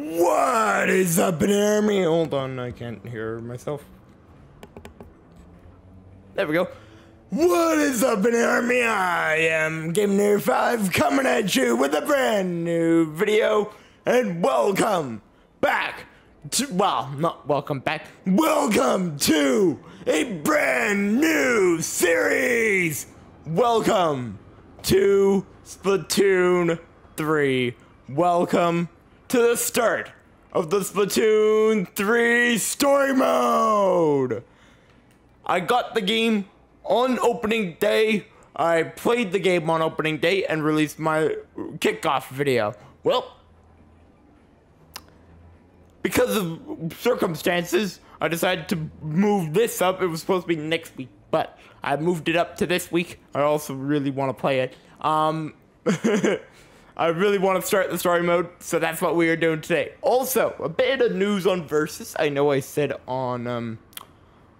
What is up in army? Hold on, I can't hear myself. There we go. What is up in army? I am Game Nerd 5 coming at you with a brand new video and welcome back to, well, not welcome back, welcome to a brand new series. Welcome to Splatoon 3. Welcome to the start of the Splatoon 3 story mode. I got the game on opening day. I played the game on opening day and released my kickoff video. Well, because of circumstances, I decided to move this up. It was supposed to be next week, but I moved it up to this week. I also really want to play it. Um, I really want to start the story mode, so that's what we are doing today. Also, a bit of news on Versus. I know I said on um,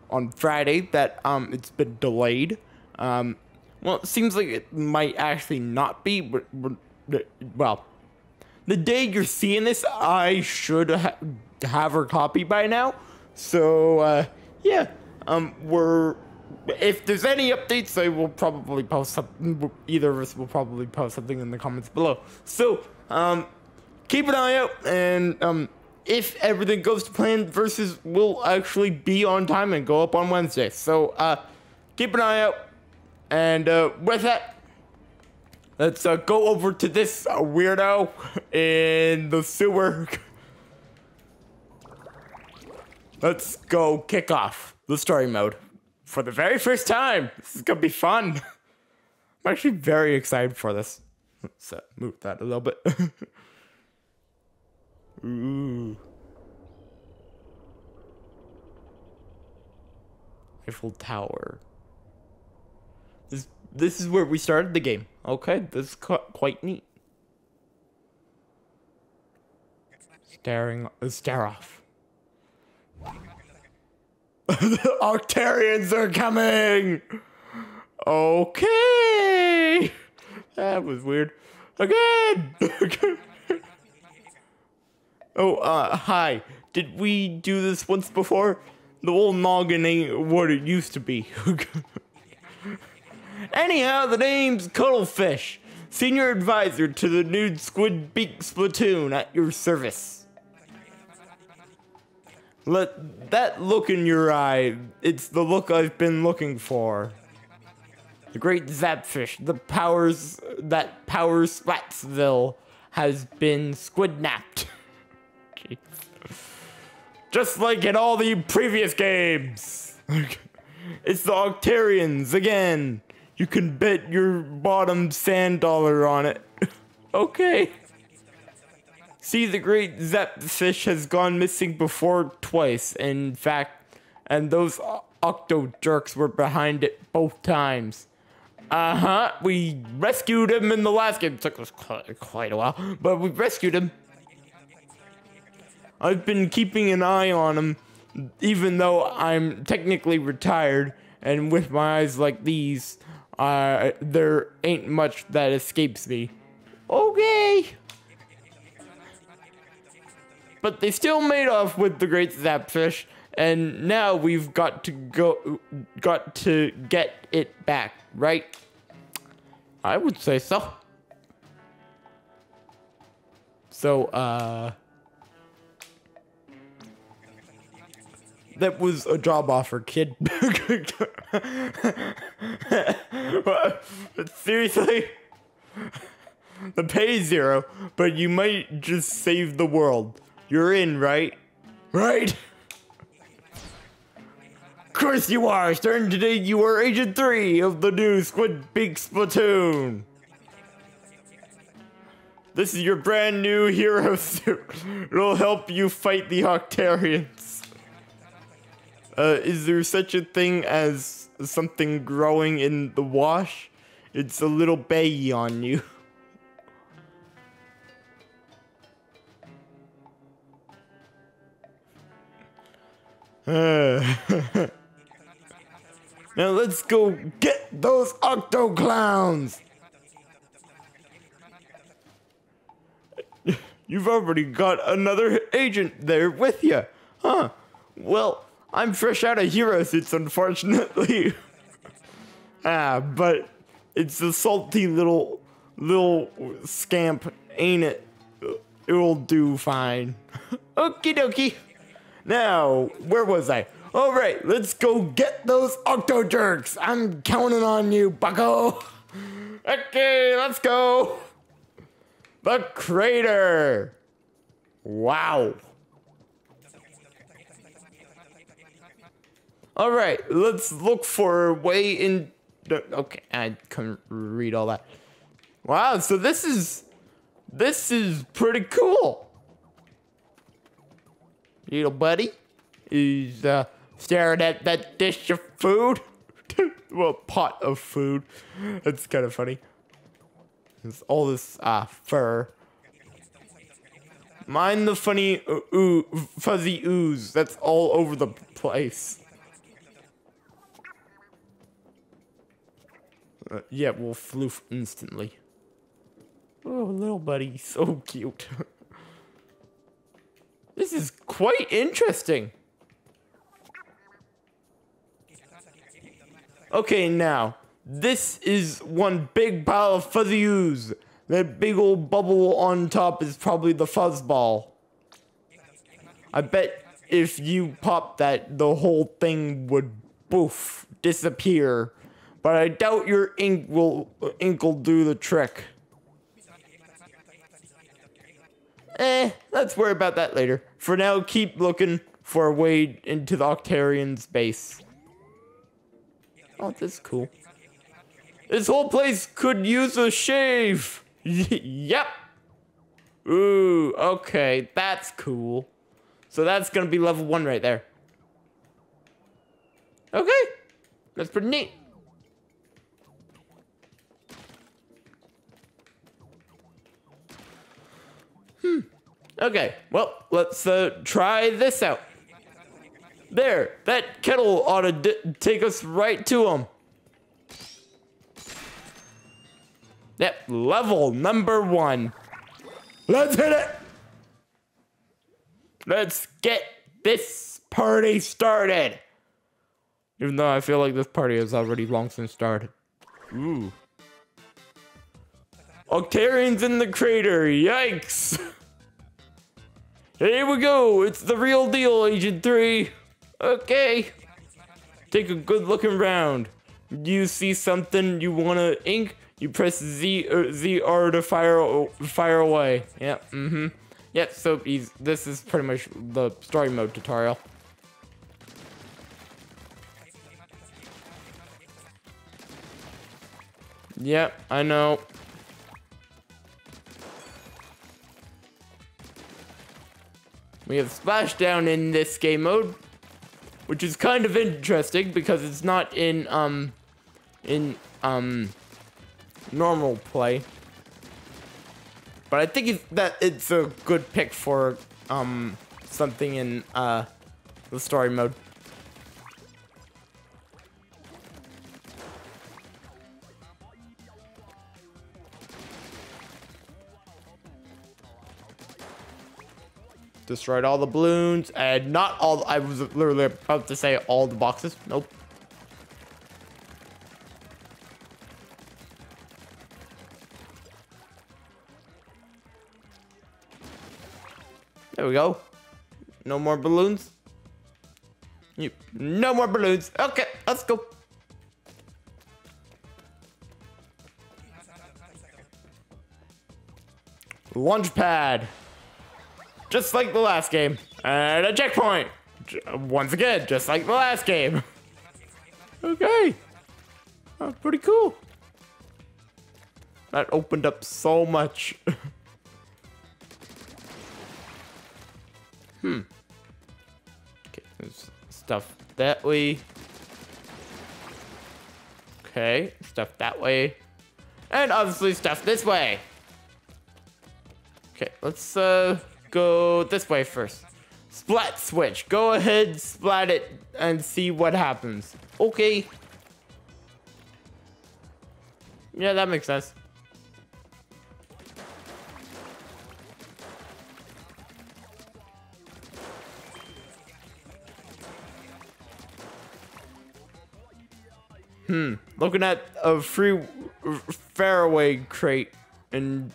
on Friday that um, it's been delayed. Um, well, it seems like it might actually not be, well, the day you're seeing this, I should ha have her copy by now. So uh, yeah, um, we're if there's any updates, I will probably post something. Either of us will probably post something in the comments below. So um, keep an eye out, and um, if everything goes to plan, versus will actually be on time and go up on Wednesday. So uh, keep an eye out, and uh, with that. Let's uh, go over to this weirdo in the sewer. Let's go kick off the story mode for the very first time. This is gonna be fun. I'm actually very excited for this. Uh, move that a little bit. Ooh. Eiffel Tower. This this is where we started the game. Okay, this is quite neat. Staring, uh, stare off. The Octarians are coming! Okay! That was weird. Again! oh, uh, hi. Did we do this once before? The old noggin ain't what it used to be. Anyhow, the name's Cuttlefish, senior advisor to the new Squid Beak Splatoon at your service. Let that look in your eye, it's the look I've been looking for. The great Zapfish, the powers that powers Splatsville has been squidnapped. Just like in all the previous games. it's the Octarians again. You can bet your bottom sand dollar on it. okay. See, the great Zapfish has gone missing before twice. In fact, and those Octo jerks were behind it both times. Uh huh. We rescued him in the last game. It took us quite a while, but we rescued him. I've been keeping an eye on him, even though I'm technically retired, and with my eyes like these, uh, there ain't much that escapes me. Okay. But they still made off with the great Zapfish, and now we've got to go, got to get it back, right? I would say so. So, uh... that was a job offer, kid. Seriously? The pay is zero, but you might just save the world. You're in, right? Right? Of course you are! Starting today, you are Agent 3 of the new Squid Beak Splatoon! This is your brand new hero suit. It'll help you fight the Octarians. Uh, is there such a thing as something growing in the wash? It's a little baggy on you. now let's go get those octo clowns. you've already got another agent there with you. Huh. Well, I'm fresh out of hero suits, unfortunately. ah, but it's a salty little little scamp, ain't it? It'll do fine. Okie dokie. Now, where was I? All right, let's go get those octo jerks. I'm counting on you, bucko. Okay, let's go. The crater. Wow. All right, let's look for a way in. Okay, I couldn't read all that. Wow, so this is this is pretty cool. Little buddy is uh, staring at that dish of food. well, pot of food. That's kind of funny. There's all this uh, fur. Mind the funny uh, ooh, fuzzy ooze that's all over the place. Uh, yeah, we'll floof instantly. Oh, little buddy, so cute. this is quite interesting. Okay, now, this is one big pile of fuzzy ooze. That big old bubble on top is probably the fuzzball. I bet if you pop that, the whole thing would poof, disappear. But I doubt your ink will uh, ink will do the trick. Eh, let's worry about that later. For now, keep looking for a way into the Octarian's base. Oh, this is cool. This whole place could use a shave. yep. Ooh, okay, that's cool. So that's gonna be level one right there. Okay, that's pretty neat. Hmm. Okay, well, let's uh, try this out. There, that kettle ought to take us right to him. Yep, level number one. Let's hit it. Let's get this party started. Even though I feel like this party has already long since started. Ooh. Octarian's in the crater, yikes! Here we go, it's the real deal, Agent 3. Okay. Take a good look around. Do You see something you wanna ink? You press Z or uh, Z R to fire fire away. Yep. Mm-hmm. Yep. So he's, this is pretty much the story mode tutorial. Yep, I know. We have splashdown in this game mode, which is kind of interesting because it's not in um in um normal play. But I think it's, that it's a good pick for um something in uh the story mode. Destroyed all the balloons and not all. I was literally about to say all the boxes. Nope. There we go. No more balloons. You, no more balloons. Okay, let's go. Launch pad. Just like the last game. And a checkpoint. Once again, just like the last game. okay. That's pretty cool. That opened up so much. Hmm. Okay, there's stuff that way. Okay, stuff that way. And obviously stuff this way. Okay, let's uh, go this way first. Splat switch. Go ahead, splat it, and see what happens. Okay. Yeah, that makes sense. Hmm. Looking at a free fairway crate and...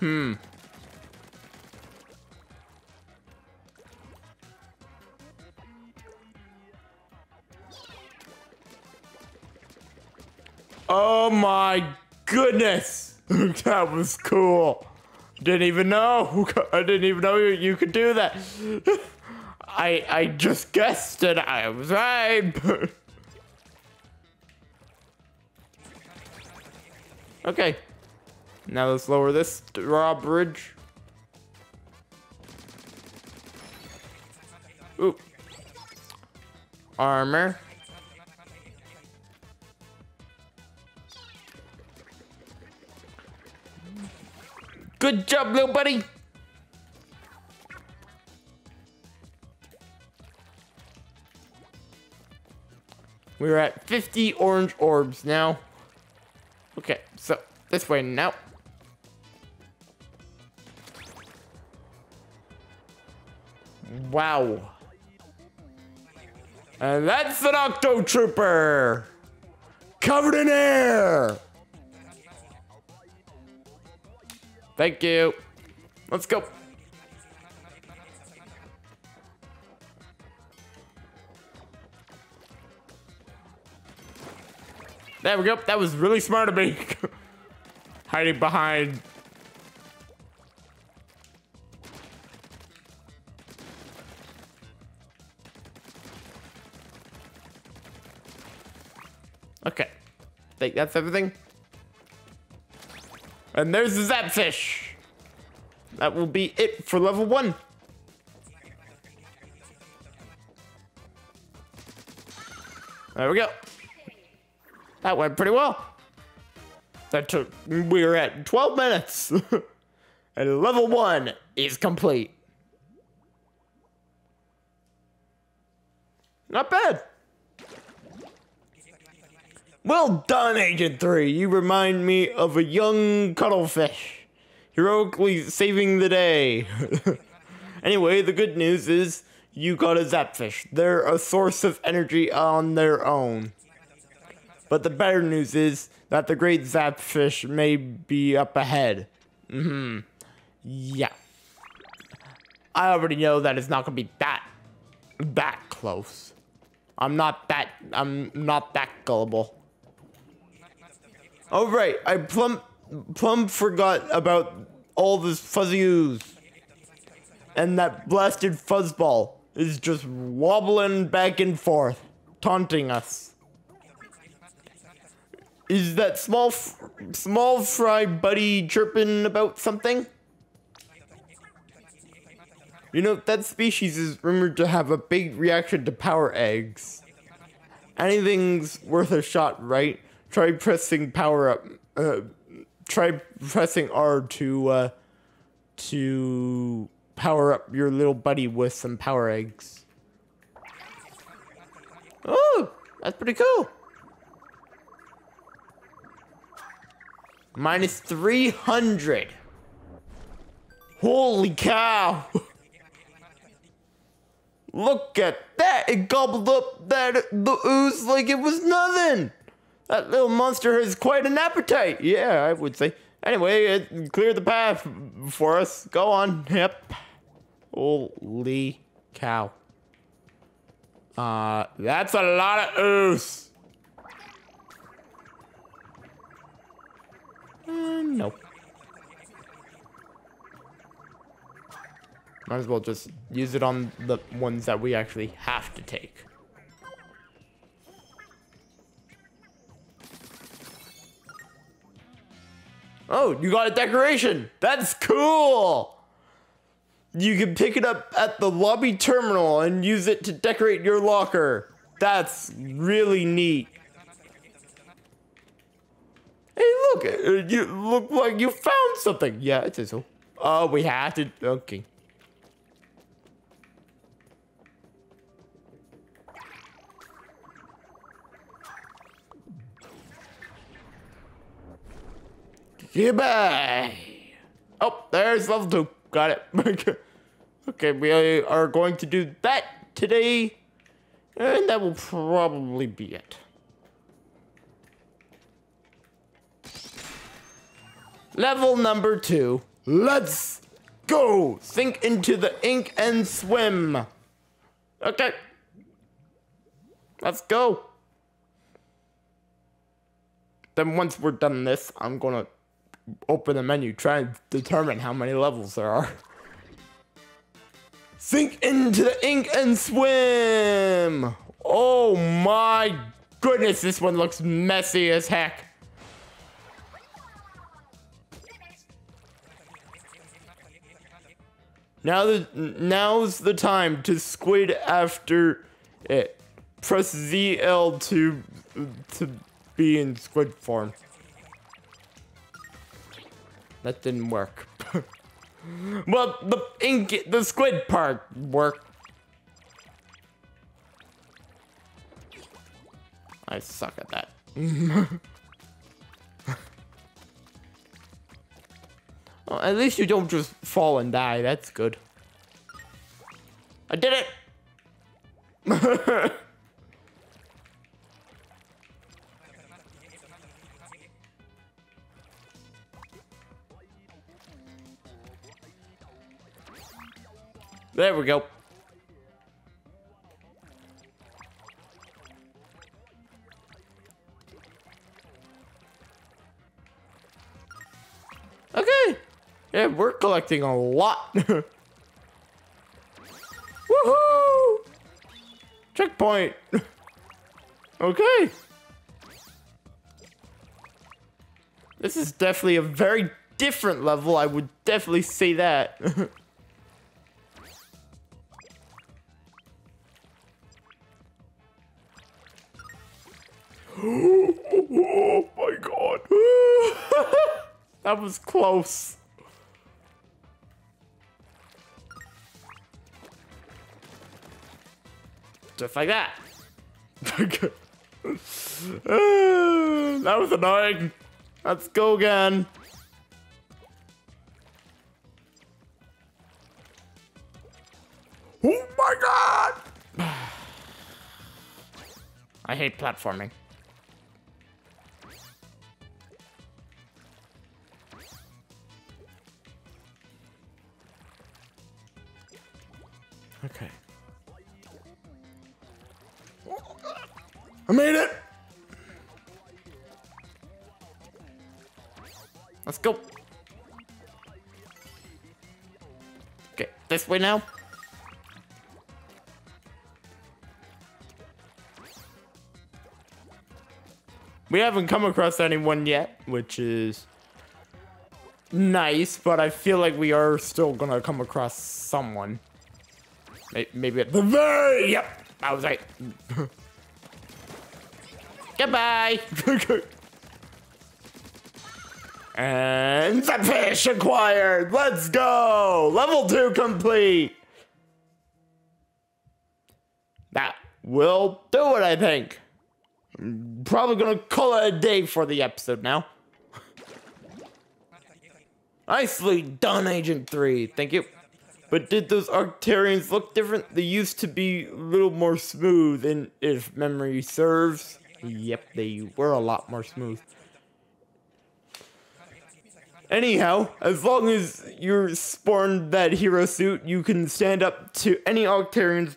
Hmm. Oh my goodness. that was cool. Didn't even know. I didn't even know you could do that. I I just guessed and I was right. okay. Now let's lower this drawbridge. Ooh. Armor. Good job, little buddy. We're at 50 orange orbs now. Okay, so this way now. Wow. And that's an Octo Trooper! Covered in air! Thank you. Let's go. There we go. That was really smart of me. Hiding behind. Okay. think that's everything. And there's the Zapfish. That will be it for level one. There we go. That went pretty well. That took, we are at 12 minutes. and level one is complete. Not bad. Well done, Agent 3. You remind me of a young cuttlefish, heroically saving the day. anyway, the good news is you got a Zapfish. They're a source of energy on their own. But the better news is that the great Zapfish may be up ahead. Mm-hmm. Yeah. I already know that it's not gonna be that that close. I'm not that I'm not that gullible. Oh right, I plumb plumb forgot about all this fuzzy ooze. And that blasted fuzzball is just wobbling back and forth, taunting us. Is that small small fry buddy chirping about something? You know, that species is rumored to have a big reaction to power eggs. Anything's worth a shot, right? Try pressing power up. Uh, try pressing R to uh, to power up your little buddy with some power eggs. Oh, that's pretty cool. Minus 300. Holy cow. Look at that. It gobbled up that the ooze like it was nothing. That little monster has quite an appetite. Yeah, I would say. Anyway, it cleared the path for us. Go on. Yep. Holy cow. Uh, that's a lot of ooze. Uh, nope. Might as well just use it on the ones that we actually have to take. Oh, you got a decoration. That's cool. You can pick it up at the lobby terminal and use it to decorate your locker. That's really neat. Hey, look, uh, you look like you found something. Yeah, it says so. Oh, we have to, okay. Goodbye. Oh, there's level two. Got it. okay, we are going to do that today. And that will probably be it. Level number two. Let's go. Sink into the ink and swim. Okay. Let's go. Then once we're done this, I'm gonna open the menu, try and determine how many levels there are. Sink into the ink and swim! Oh my goodness, this one looks messy as heck. Now the now's the time to squid after it. Press ZL to to be in squid form. That didn't work. well, the ink, the squid part worked. I suck at that. well, at least you don't just fall and die. That's good. I did it! there we go. Okay. Yeah, we're collecting a lot. Woohoo! Checkpoint. okay. This is definitely a very different level. I would definitely say that. that was close. Just like that. that was annoying. Let's go again. Oh my god! I hate platforming. Okay. I made it! Let's go. Okay, this way now. We haven't come across anyone yet, which is nice, but I feel like we are still gonna come across someone. Maybe at the very, yep, I was right. Goodbye. and the fish acquired. Let's go. Level two complete. That will do it, I think. probably gonna call it a day for the episode now. Nicely done, Agent 3. Thank you. But did those Octarians look different? They used to be a little more smooth, and if memory serves, yep, they were a lot more smooth. Anyhow, as long as you're spawned that hero suit, you can stand up to any Octarians,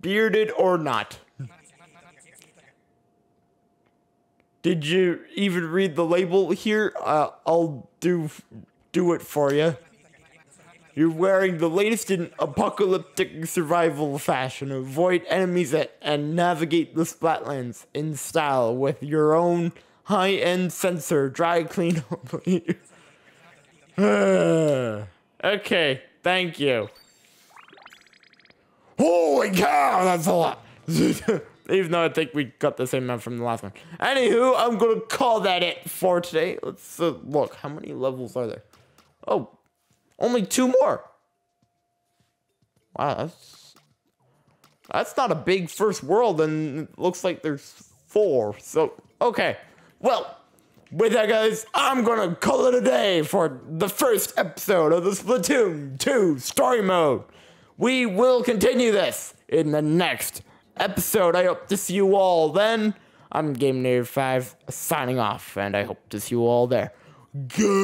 bearded or not. Did you even read the label here? Uh, I'll do do it for you. You're wearing the latest in apocalyptic survival fashion. Avoid enemies and navigate the Splatlands in style with your own high-end sensor. Dry clean. okay, thank you. Holy cow, that's a lot. Even though I think we got the same amount from the last one. Anywho, I'm gonna call that it for today. Let's uh, look. How many levels are there? Oh, only two more. Wow, that's that's not a big first world, and looks like there's four. So okay, well, with that, guys, I'm gonna call it a day for the first episode of the Splatoon 2 story mode. We will continue this in the next episode. I hope to see you all then. I'm Game Nerd 5 signing off, and I hope to see you all there. Goodbye!